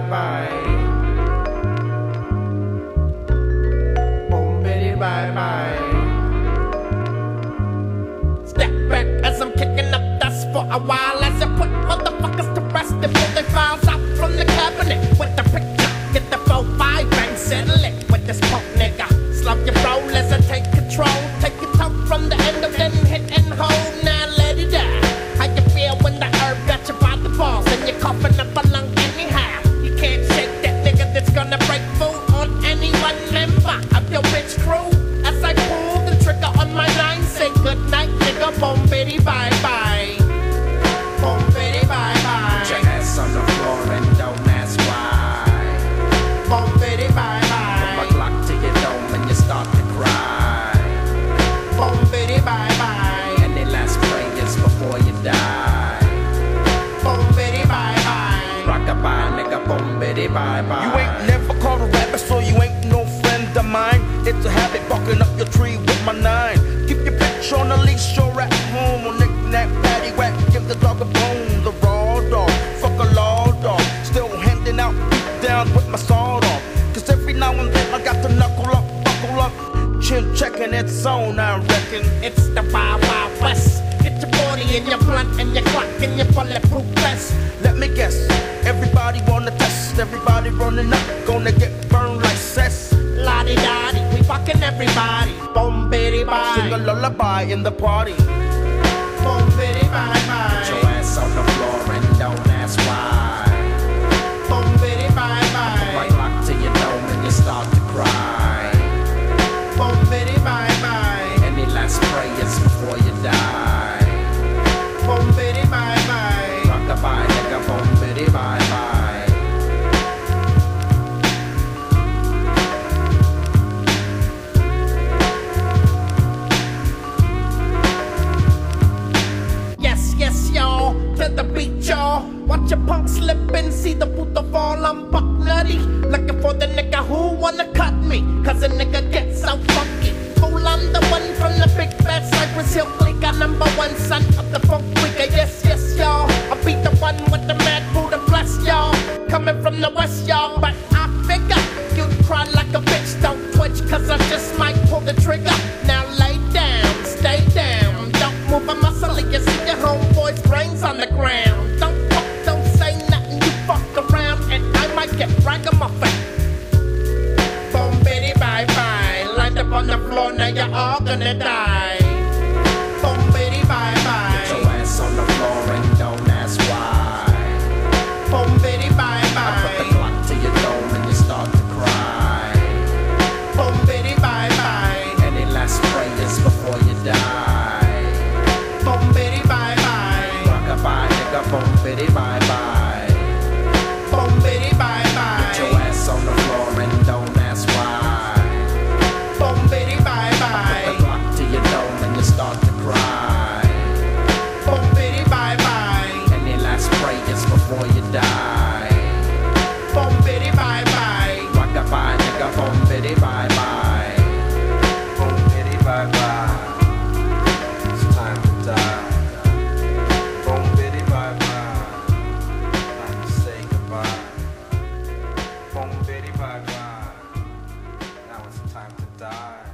bye bye. Boom biddy bye bye. Bye bye. You ain't never caught a rabbit, so you ain't no friend of mine. It's a habit barking up your tree with my nine. Keep your bitch on a leash or at home. Or knick knack, patty whack, give the dog a bone. The raw dog, fuck a law dog. Still handing out beat down with my sword off. Cause every now and then I got to knuckle up, buckle up. Chin checking its own, I reckon. It's the Wild Wild West. Get your body and your blunt and your clock and your bulletproof vest. Let me guess, everybody wanna Everybody running up, gonna get burned like cess. Lottie dottie, we fucking everybody. Boom, biddy, Sing a lullaby in the party. Boom, biddy, bye Put your bye. Watch a punk slip and see the puto fall. I'm buck nutty. Looking for the nigga who wanna cut me. Cause a nigga gets so funky. Fool, I'm the one from the big fat Cypress Hill clique. Number one son of the funk clique. Yes, yes, y'all. I be the one with the mad Buddha bless y'all. Coming from the west, y'all. You're all gonna die. Boom, biddy, bye Put your ass on the floor and don't ask why. Boom, biddy, bye bye. I put the bye. Glock to your dome and you start to cry. Boom, biddy, bye bye. Any last prayers before you die? Boom, biddy, bye bye. Rockabye, nigga, boom, biddy, bye bye. die.